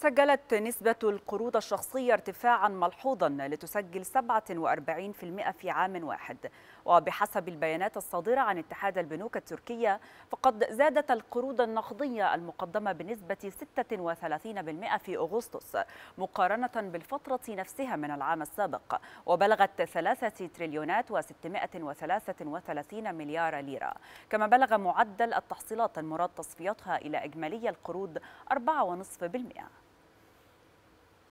سجلت نسبة القروض الشخصية ارتفاعا ملحوظا لتسجل 47% في عام واحد. وبحسب البيانات الصادرة عن اتحاد البنوك التركية فقد زادت القروض النقدية المقدمة بنسبة 36% في أغسطس مقارنة بالفترة نفسها من العام السابق وبلغت 3 تريليونات و633 مليار ليرة. كما بلغ معدل التحصيلات المراد تصفيتها إلى إجمالي القروض 4.5%